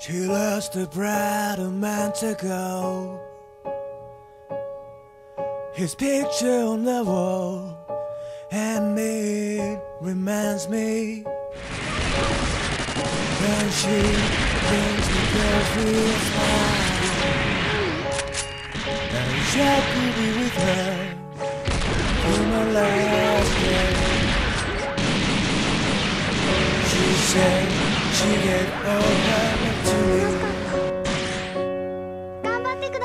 She lost the bride a month ago. His picture on the wall, and it reminds me when she brings me coffee smile. I wish I could be with her for my last day. She said she gave all her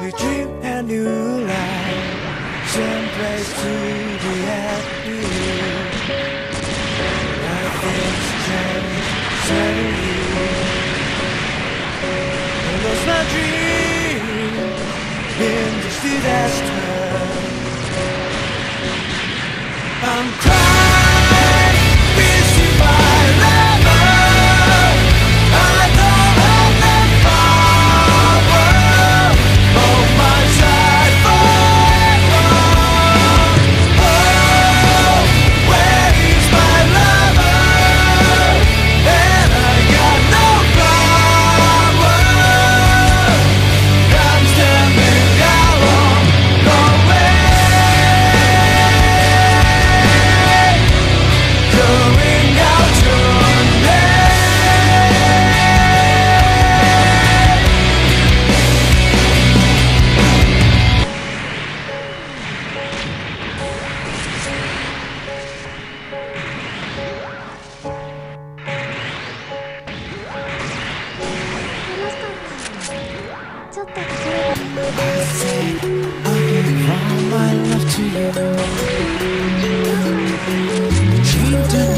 you dream a new life, same place to the end. I'll give all my love to you. Dreamed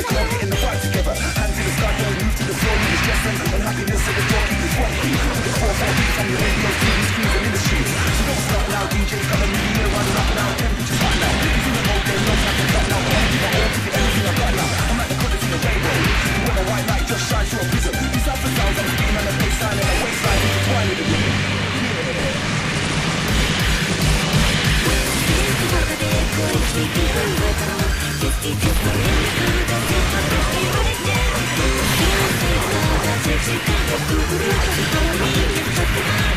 the club, getting the vibe together. Hands in the sky, don't move to the floor, you just stressing. Unhappiness at the door, keep it squad key. To the 4-4 beat from your radio, TV screens, いいですね。